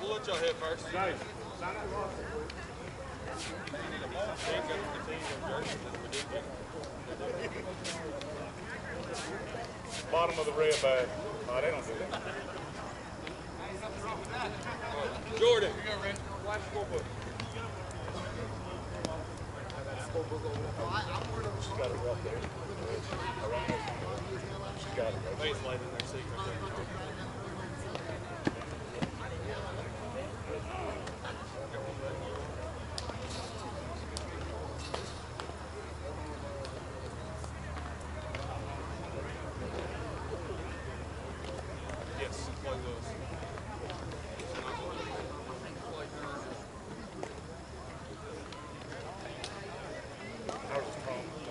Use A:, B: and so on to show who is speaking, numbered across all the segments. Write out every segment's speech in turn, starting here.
A: We'll let y'all hit first.
B: Guys, sign that roster. Bottom of the red bag. Oh, they don't do that.
A: Jordan.
B: Watch the scorebook. It right there. Got it right there.
A: Face light in their secret. Yes, play those.
B: I was wrong.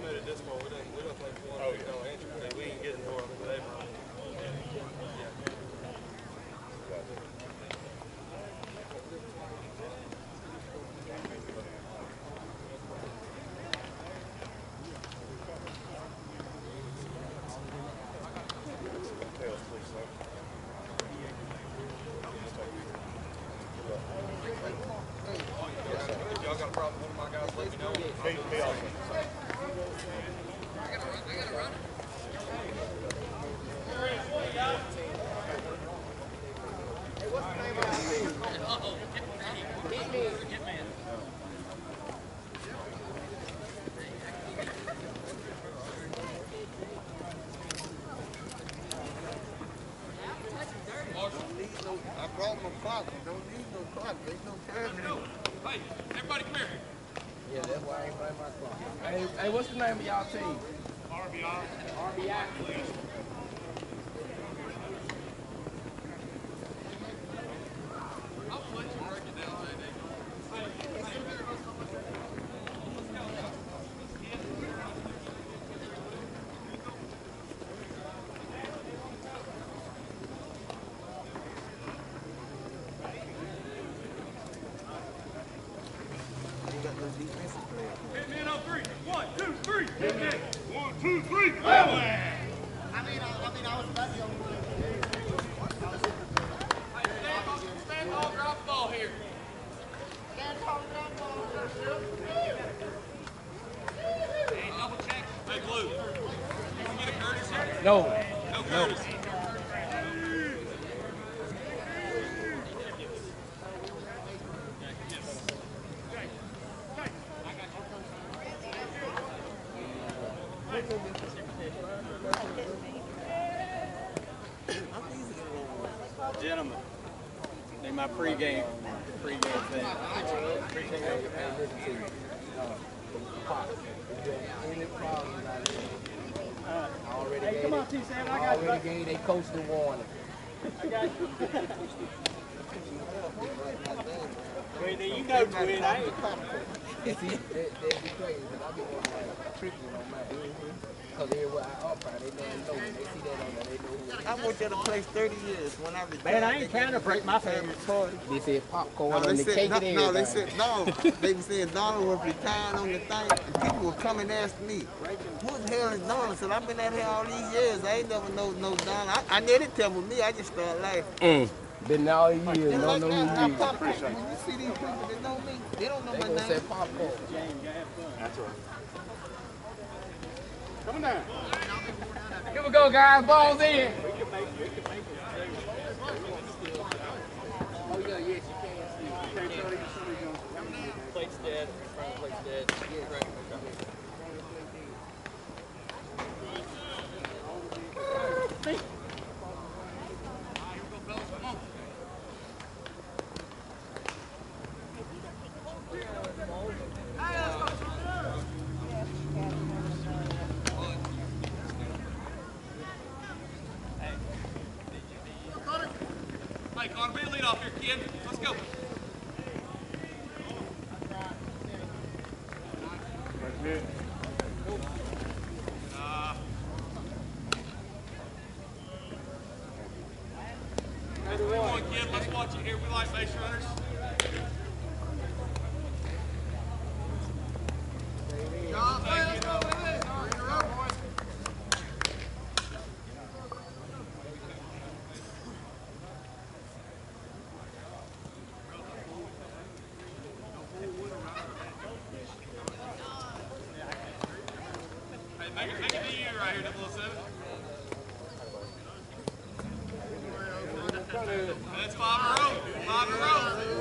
A: We made it this far. We didn't, we don't play for one. Oh, yeah. no entry. We ain't getting more of it.
B: Tails, please, sir.
A: If y'all got a problem with one of my guys, let me know.
B: Me, me also.
C: I brought my clock. Don't need no clock. There's no time anymore.
A: Hey, everybody come here.
C: Yeah, that's why I ain't bring my clock.
D: Hey, hey, what's the name y'all team?
B: RBI.
D: RBI.
A: I'm gonna let you break it down, JD.
C: You got no defensive players.
B: Hitmen on three. One, two, three. Hitmen. One, two, three. Bam!
E: I mean, I, I mean, I was about the only one.
A: Hey, stand tall, stand tall, drop the ball here.
E: Stand tall, drop ball.
A: Hey, double check. Hey, Blue. Can we get a Curtis here?
D: No.
A: No Curtis.
F: Gentlemen, they my pregame, pregame thing.
C: Hey, listen to me. Uh, Pop, if you have any problems out there, I already
D: Hey,
C: gave
D: come on,
C: it-
D: T-Sam.
C: I
D: got
C: already gave they coach the warning.
D: I got you.
F: Wait, you know, Twin, I ain't.
C: See, that, that'd be crazy, but I be on like tricking on mine. Cause everywhere I umpire, they don't know. They see that on there, they know who.
G: I worked at a place 30 years. When I retired,
F: Man, I ain't trying to break my favorite toy.
C: They said popcorn
G: No,
C: on
G: they
C: the
G: said,
C: cake
G: no,
C: and
G: no, they
C: everything.
G: said no. they were saying Donald was retired on the thing, and people would come and ask me, "Who the hell is Donald?" I said, "I've been out here all these years. I ain't never know no Donald. I, I didn't tell me. I just started laughing."
C: Mm. Been there all these years,
G: Just
C: don't
G: like
C: know
G: now, now
C: who he is.
G: pop, when you see these people that know me, they don't know
C: They
G: my
C: gonna say
G: name.
C: popcorn.
B: That's right. Coming down.
D: Here we go, guys. Balls in.
A: That's Bob Rowe. Bob Rowe.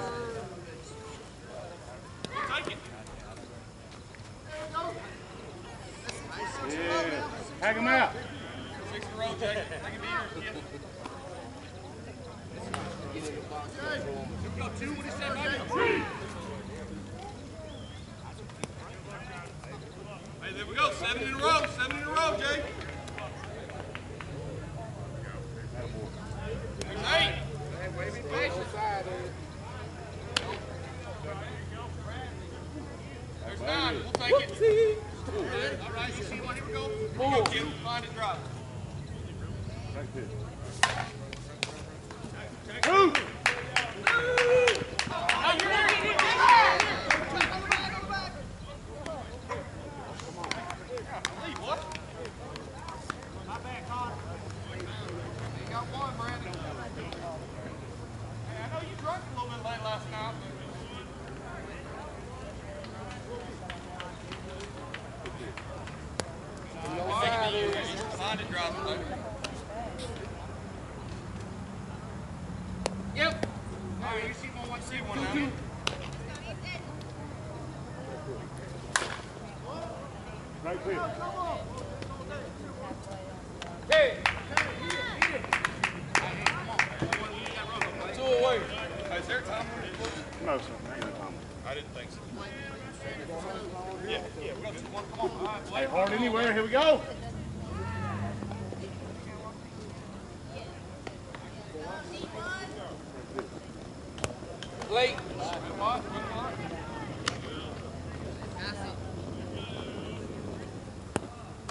A: Late.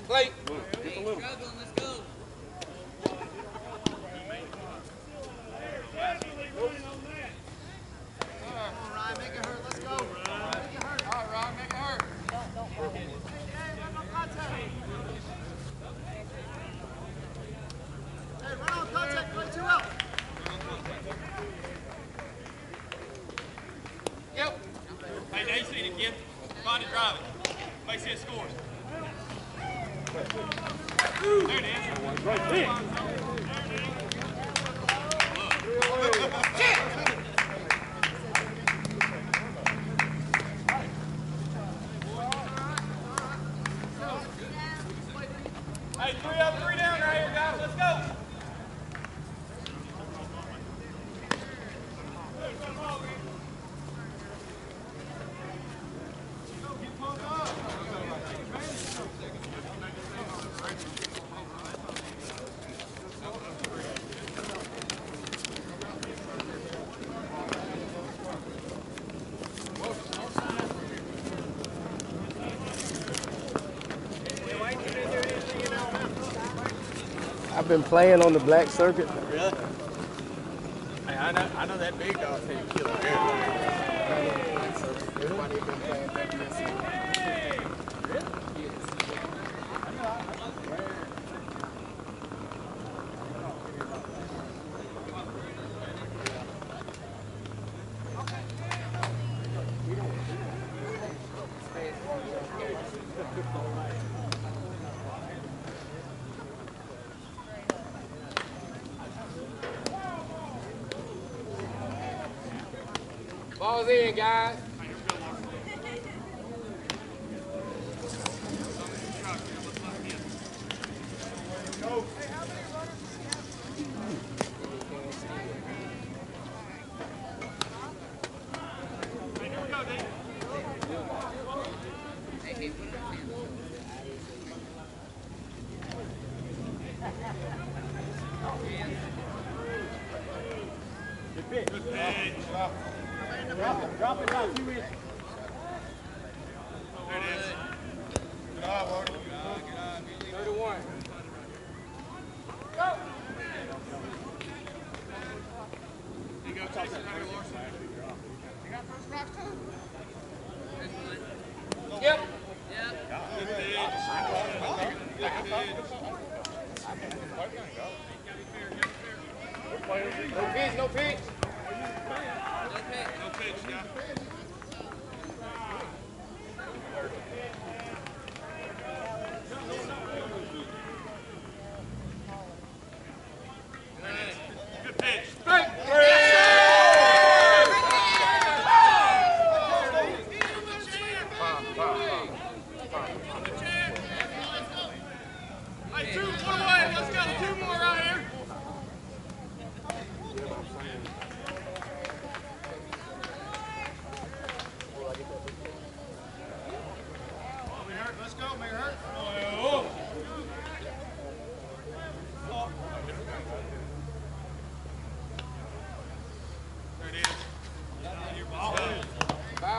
A: Plate.
C: Plate. been playing on the black circuit.
F: Really? Hey, I know, I know that big dog
C: said he killed Thank you.
H: Balls in, guys.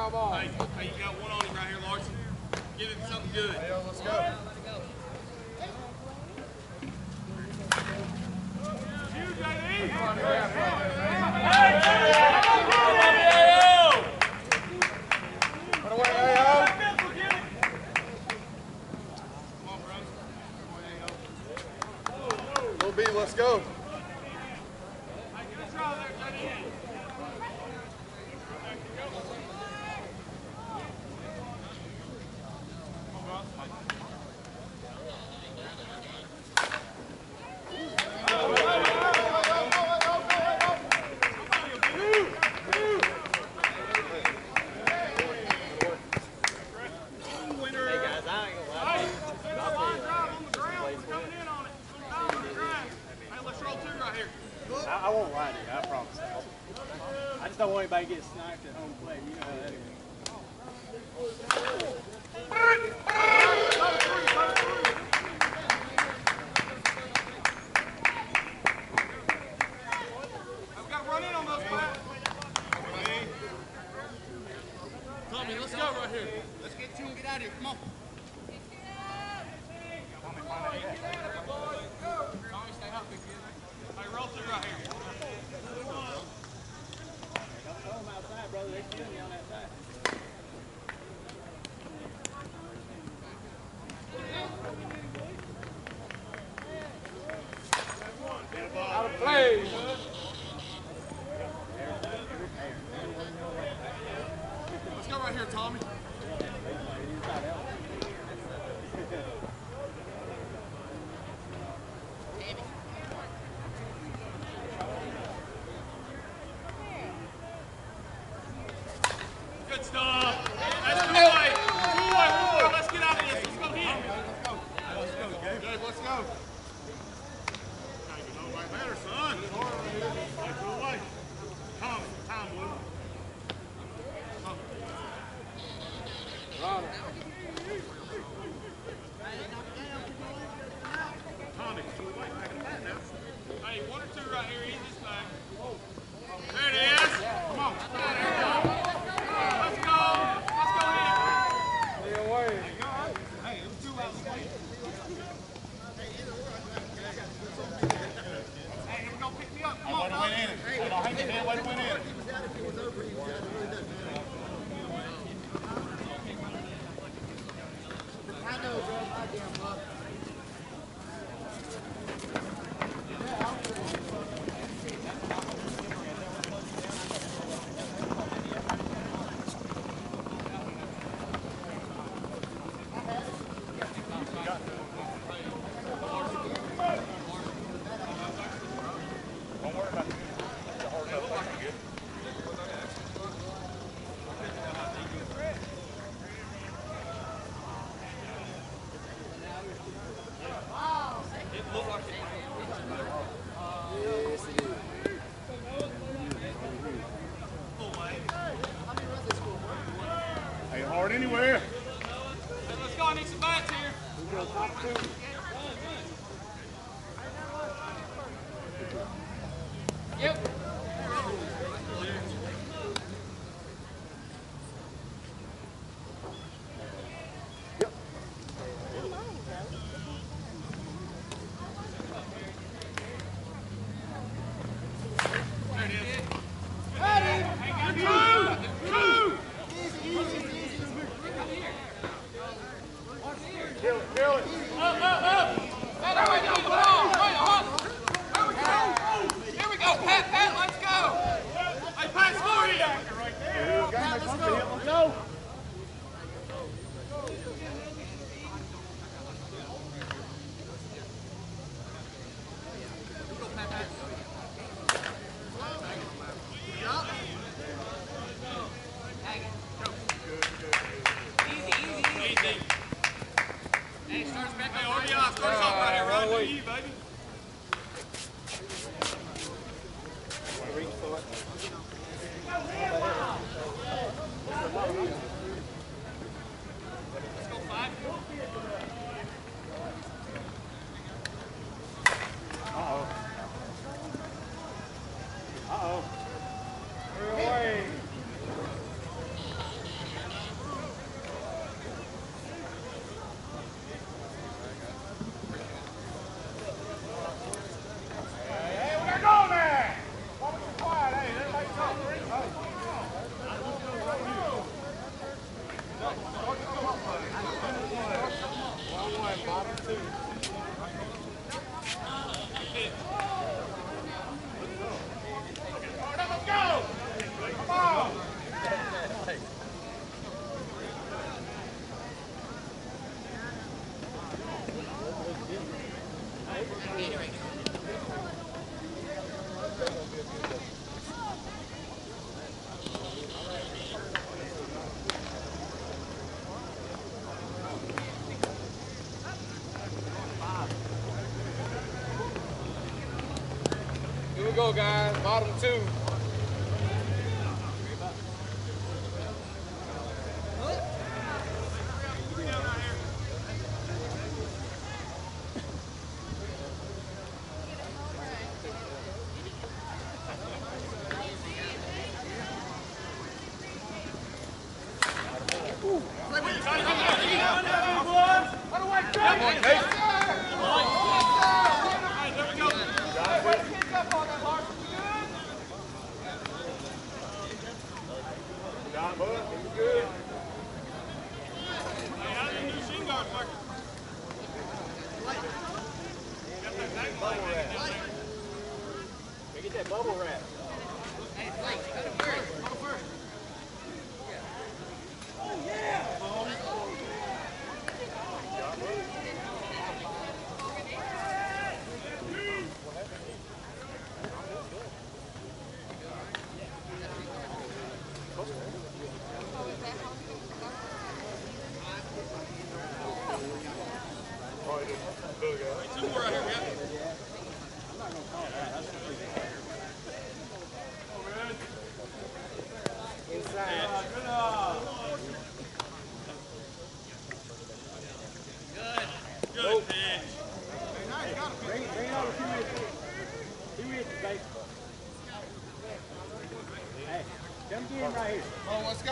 D: Come ball.
A: Hey, hey, you got one on him right here, Larson. Give him something good. Hey, yo, let's go. Let's go. go, guys. Bottom two.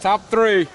B: Top three.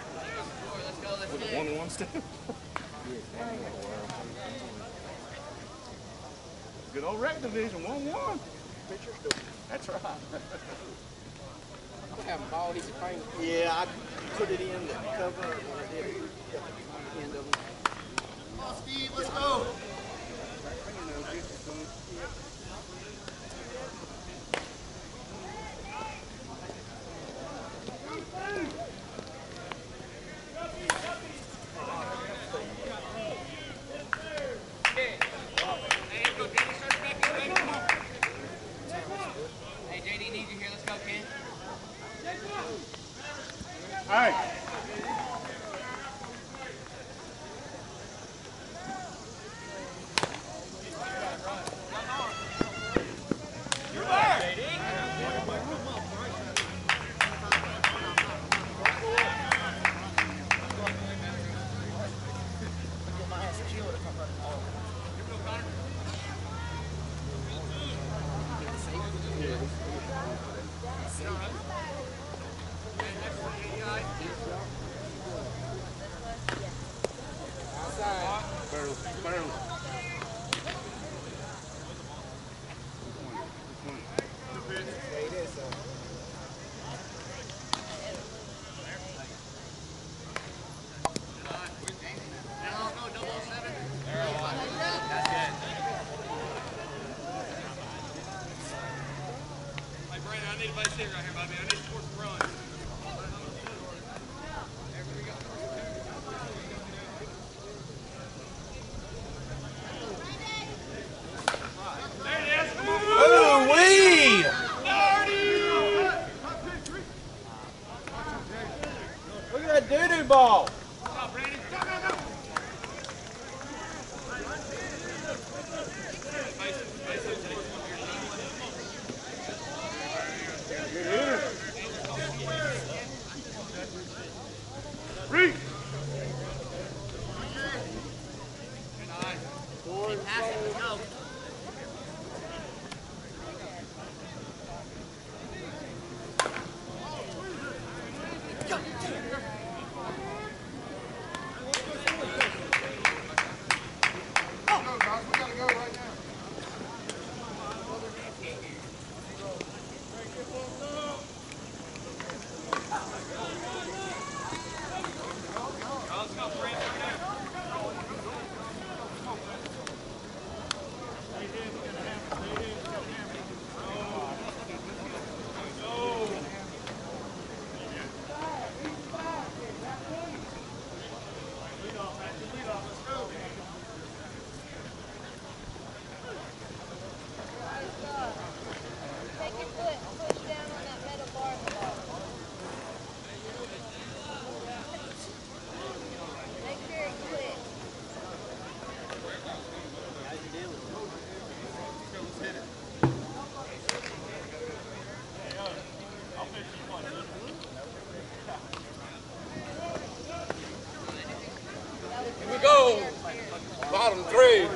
B: down,
I: three,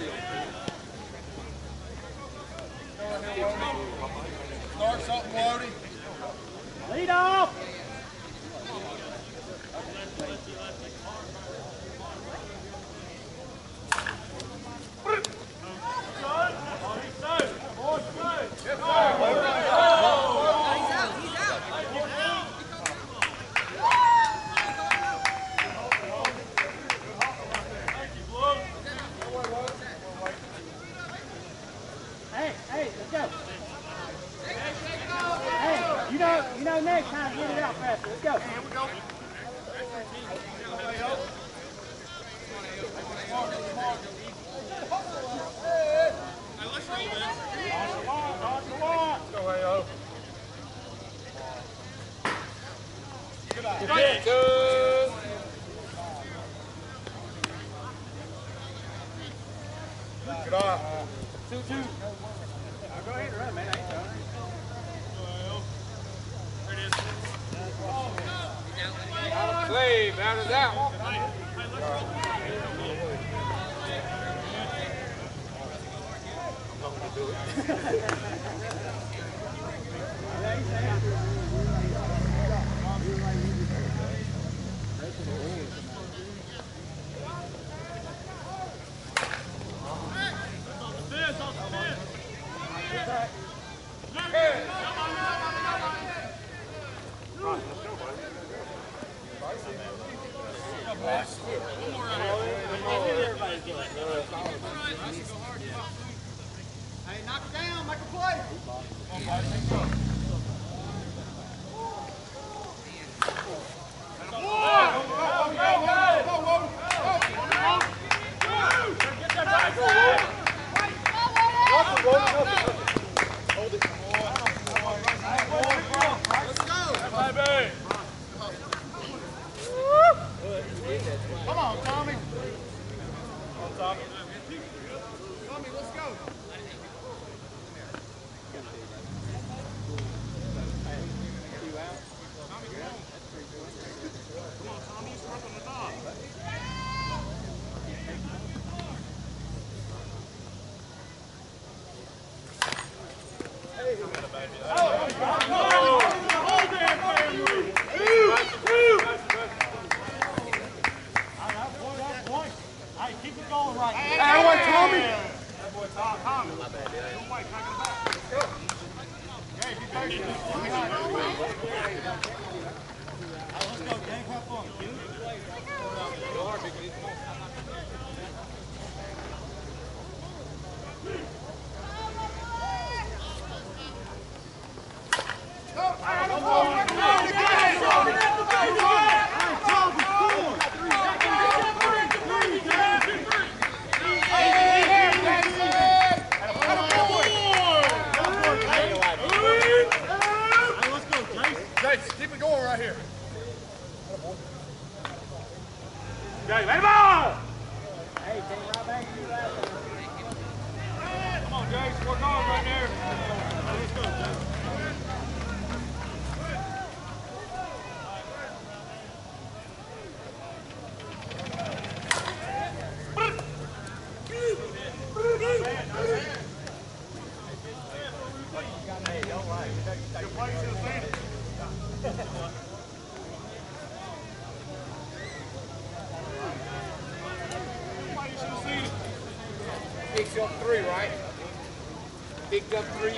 I: Hey,
B: time to get
J: it
K: out faster. Let's go.
L: Hey,
M: here
D: we go.
C: Strike two. Get
D: off.
C: Two two.
D: Slave out of that one.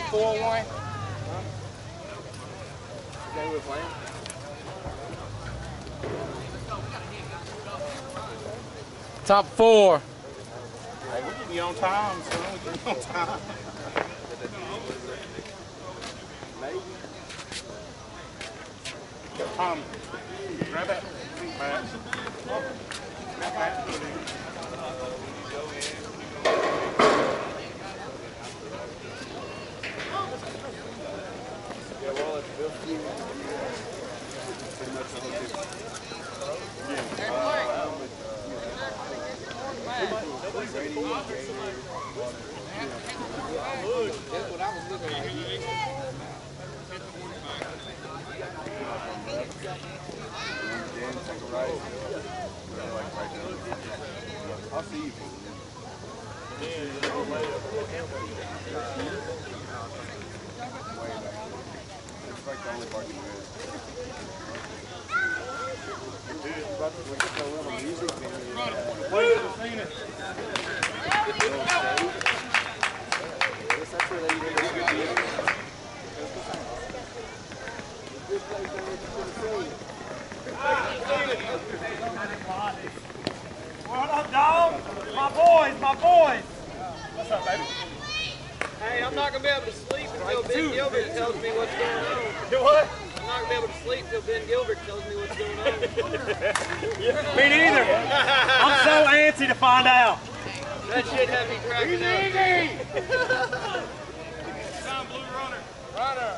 C: four, one. Is that who we're playing?
F: Top four.
D: Hey, we getting you on time, son. We getting you on time. Maybe. Tom, grab that. Matt. Matt, put it in.
C: That's what I was looking at.
B: I'll see you. It's like the only parking there is. Dude, but we get the little music
A: should have seen it.
D: What up, dog? My boys, my boys. What's up, baby?
F: Hey, I'm not gonna be able to sleep until Ben Gilbert tells me what's going on.
D: You what?
F: I'm not gonna be able to sleep until Ben Gilbert tells me what's going on.
D: Me neither. I'm so antsy to find out.
F: That shit had me cracking up.
A: Sign blue runner.
F: Runner.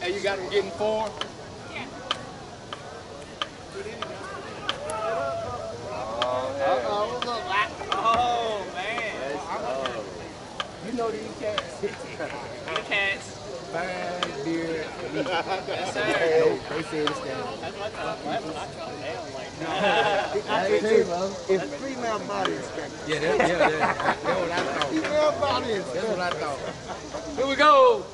A: Hey, you got
F: him getting four?
G: Like
D: Oh, man.
C: You know these cats.
D: The cats.
C: Fine beer.
D: Yes, sir.
C: Nope, they say it's down.
D: That's what I thought. That's what I thought down like.
C: I tell you, bro.
G: if female body inspector.
C: Yeah, that, yeah, that, that's what I thought.
G: Female body
C: That's what I thought.
F: Here we go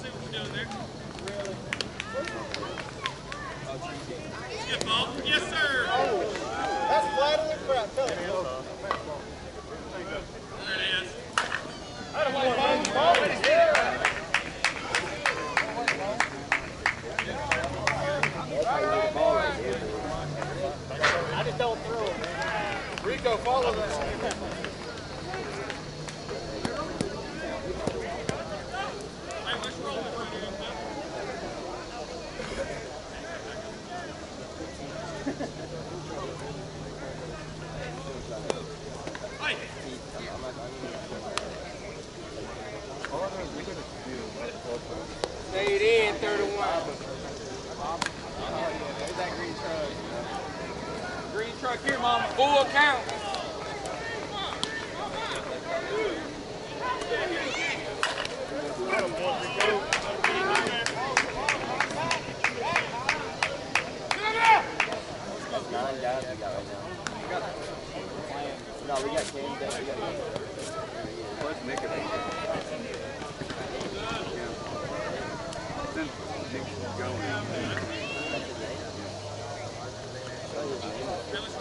A: see what you're doing there. Skip ball. Yes, sir.
N: That's flat on the crap. Tell me.
A: There it is.
D: I just don't throw it.
O: Rico, follow that.
A: Hey, let's roll this right here. okay? Hey,
F: Stayed in 31.
D: There's that green truck.
F: Here, mama. Full count.
C: Nine guys
B: going.
A: Here, let's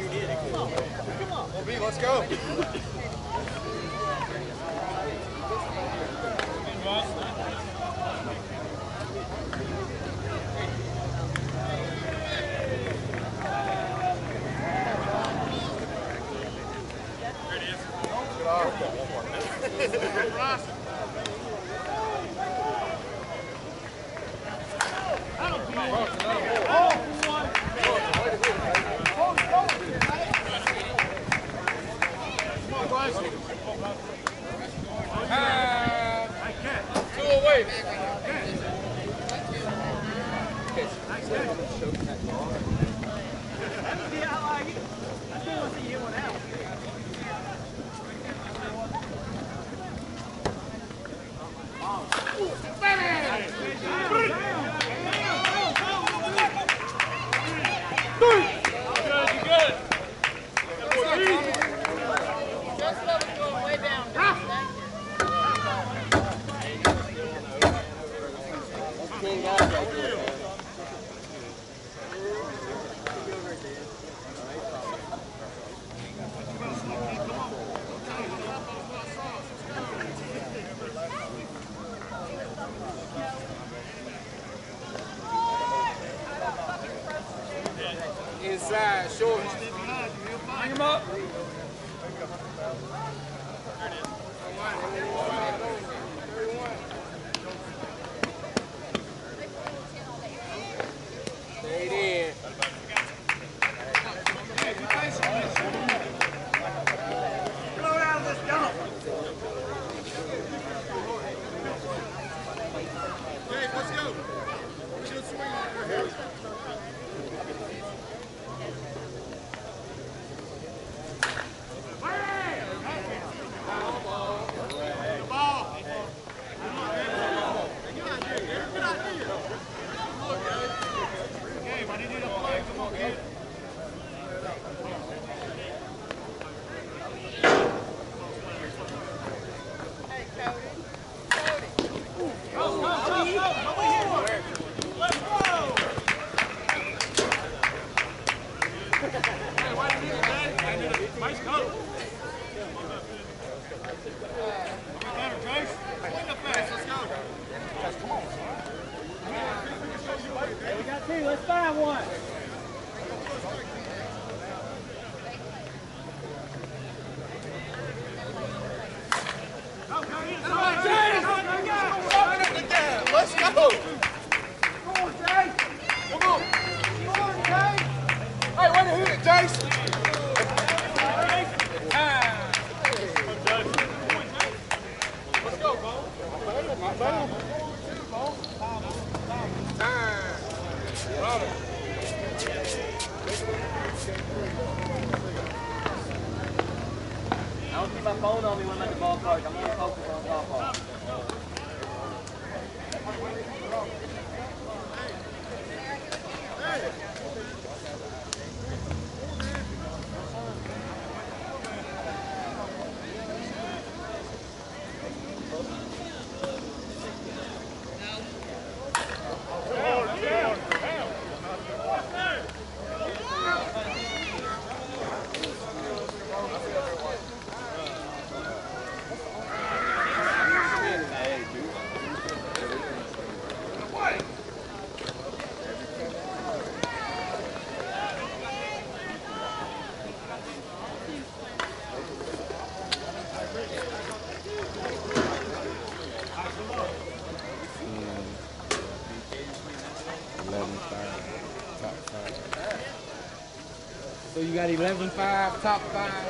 P: you
Q: need it.
D: Come on. Come on. Well, B, let's go. Good
R: off.
S: One more. 11, 5,
F: top 5.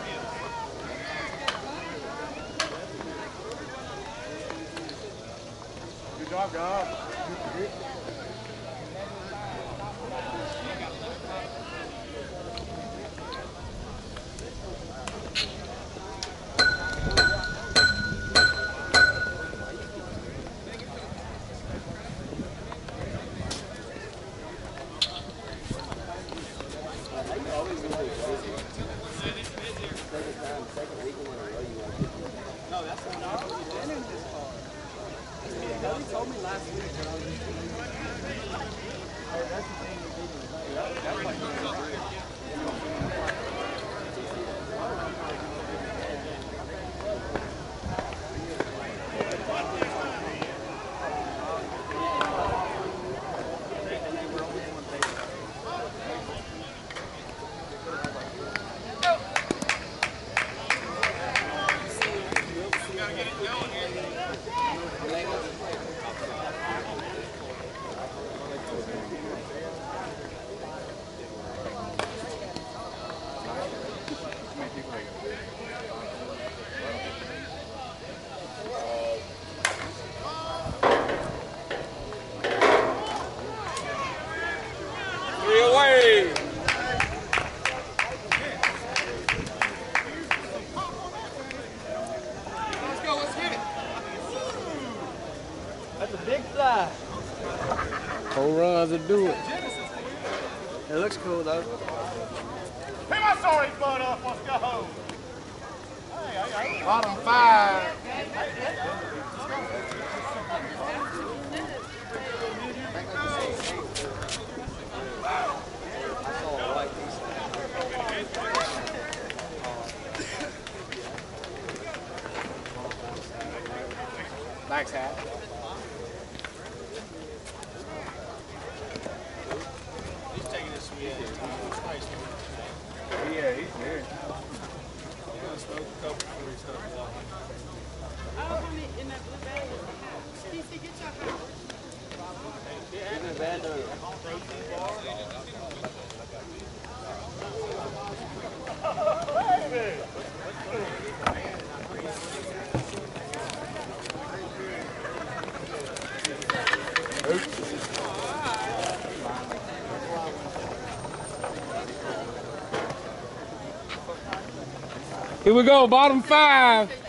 F: Here
B: we go, bottom five.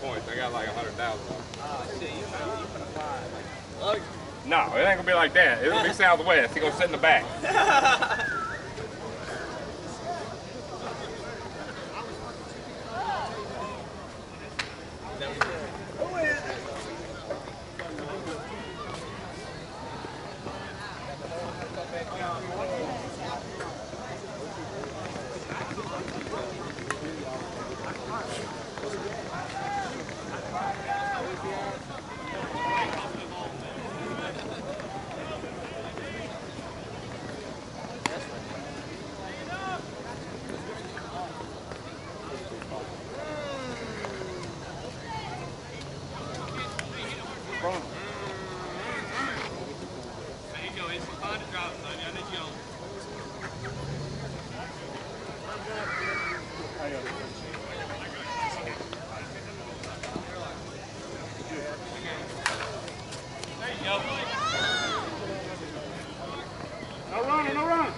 T: Points. I got like a hundred thousand.
F: Oh, shit, you finna, you finna. Like,
T: No, it ain't gonna be like that. It'll be Southwest. He gonna sit in the back.
A: There you go. It's some fun to drop, son. I need you on. There you go.
U: No running, no running.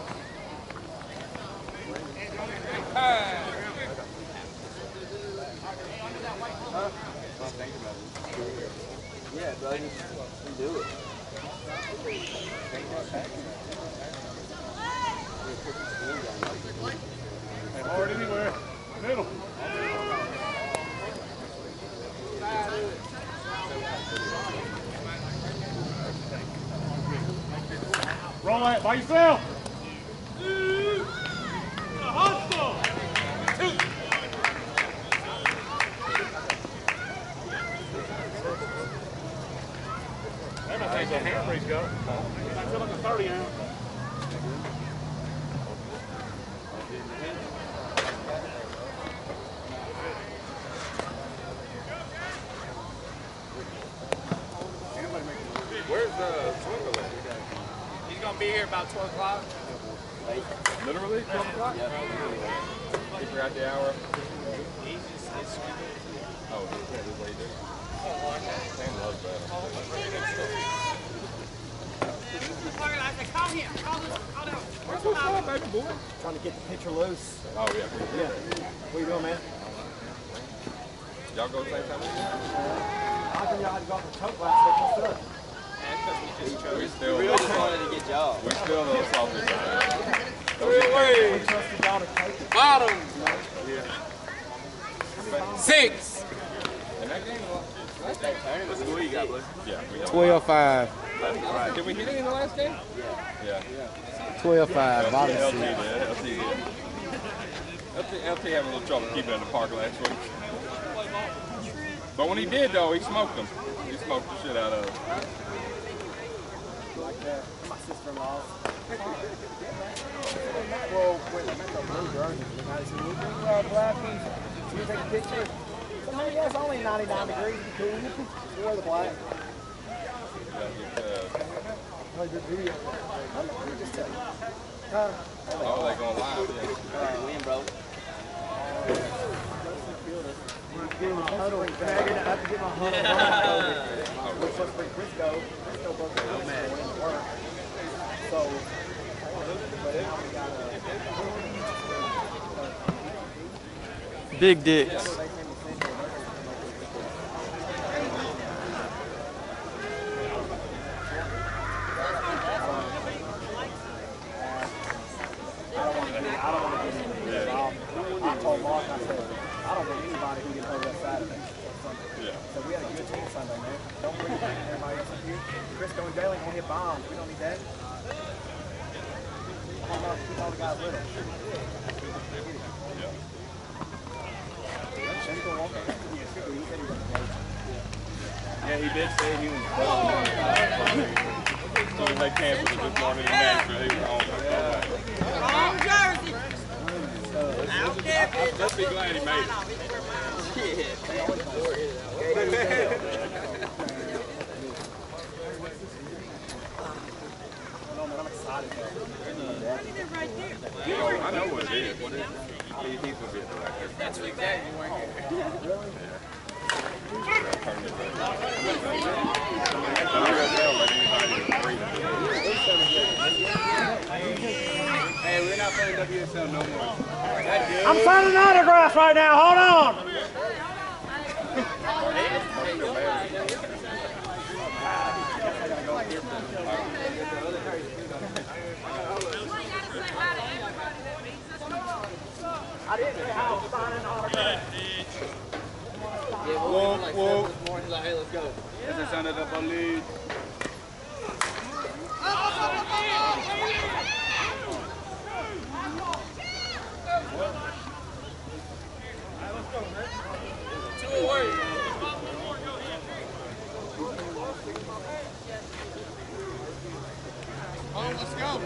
F: yeah, bro, you, you do it.
U: Ain't hard anywhere. Middle. Roll that by yourself. That must think the handbrake's got. I feel a 30 ounce.
T: Where's the?
A: He's gonna be here about 12 o'clock.
T: Literally 12 o'clock? He forgot the hour.
A: Oh, He's just it's
T: Oh, he said this lady. Sam loves that.
A: I said, call him. Call him. Call him.
T: What's up, baby boy?
P: Trying to get the picture loose.
T: Oh, yeah.
P: Yeah. What you doing, man?
T: Y'all go the same time?
P: How come y'all had to go off the choke last week? What's up?
T: We still,
F: We just wanted to get y'all.
T: we still a little salty.
P: We trusted y'all to take it.
C: Bottom. Six.
T: And that game,
F: What score you got,
T: yeah,
B: 12 5.
T: Did we hit it in the last game? Yeah.
B: 12 5.
T: LT,
B: Bottom
T: LT
B: six.
T: did. LT. LT, LT having a little trouble keeping it in the park last week. But when he did, though, he smoked them. He smoked the shit out of them.
P: Like that. My sister-in-law. Well, when I met the blue jersey, said, "We'll bring you our black ones. You take a picture." I said, "Man, only 99 degrees. Cool. You wear the black."
T: Yeah, get, uh,
P: Like the video. Let me just tell you. Huh?
T: oh, they going live, yeah.
F: Alright, win, bro.
P: Get in huddle. I have to get my huddle. We're supposed to bring Briscoe. Briscoe broke work. So.
B: Big dicks.
F: Let's go.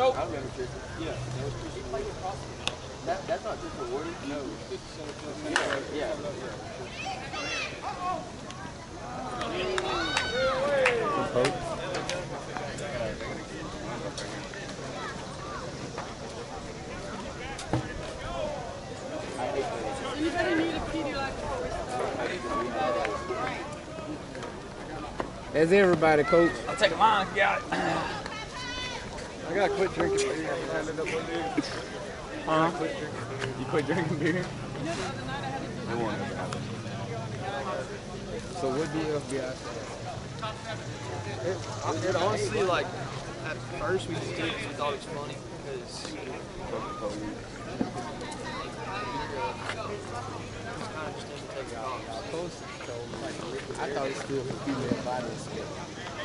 F: I Tristan. Yeah. That, that's not Tristan Warden? No. Yeah, yeah.
C: That's everybody, coach.
P: I'll take mine. Got it.
C: I gotta quit drinking beer. Huh? You quit drinking beer? I won't ever happen. So what the FBI
F: It, it honestly, like, at first we just did it because we thought it was funny. Because it's kind of interesting to take it off.
C: post told me, like, I thought it stood for female violence. but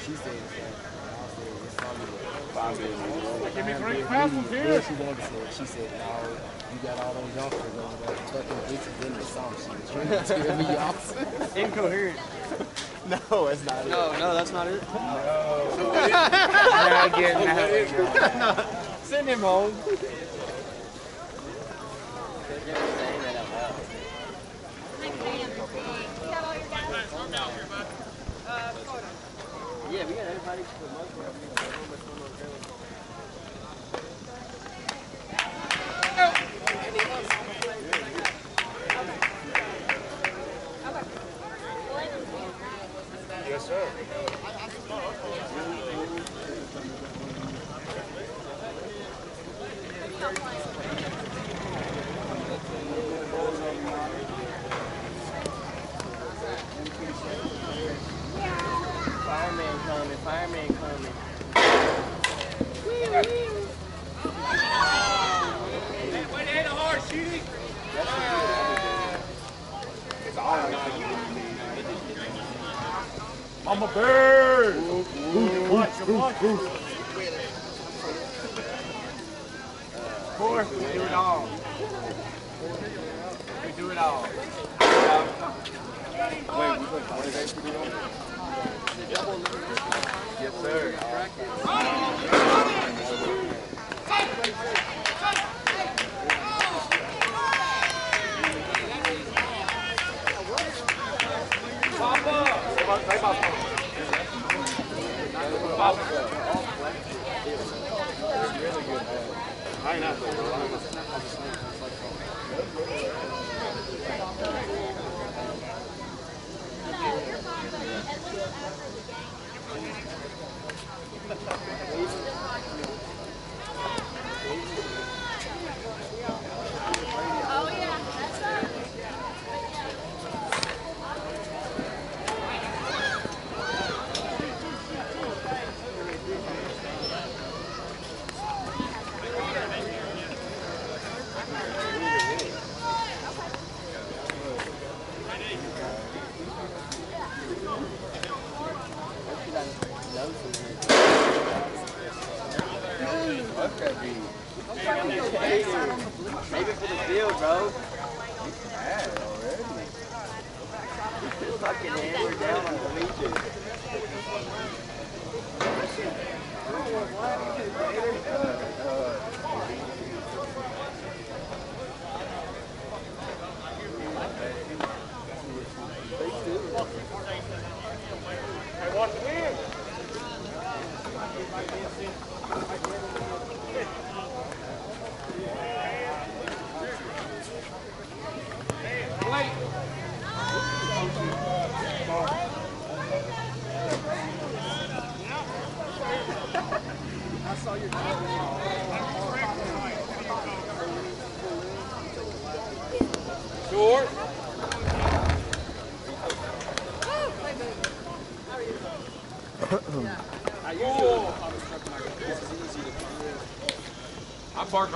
C: She said it's like, I said it's something with
B: Give me three
C: Yeah,
B: pencils here.
C: she wanted to say, she said, no, you got all those youngsters over there tucking bitches in the song. She was trying to tell me off.
P: Incoherent.
C: no, it's not it.
F: No, no, that's not it.
C: Now again, now Send him home.
F: Yeah, we got everybody for the most part.
D: Yes, sir.
F: Fireman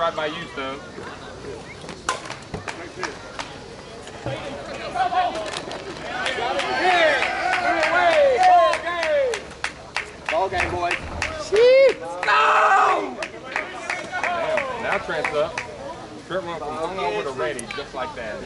T: right by you, Stove.
F: Ball game, boys.
T: Damn, now Trent's up. Trent went from hungover to ready, just like that.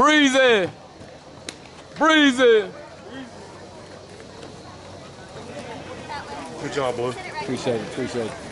C: Breezy! Breezy!
T: Good job, boy.
C: Appreciate it, appreciate it.